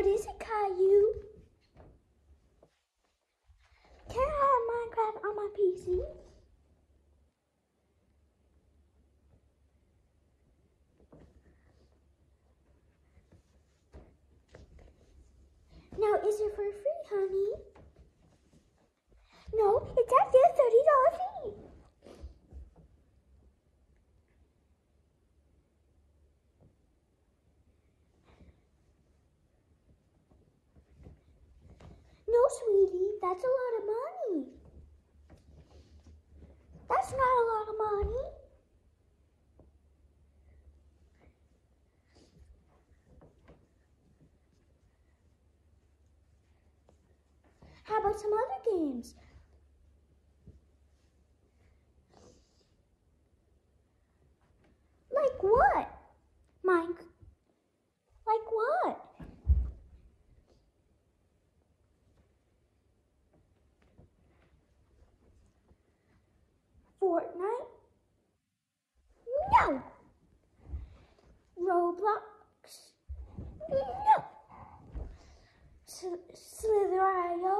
What is it, Caillou? Can I have Minecraft on my PC? Now, is it for free, honey? No, it's actually a $30 fee. No, sweetie, that's a lot of money. That's not a lot of money. How about some other games? Fortnite? No. Roblox? No. Slither.io?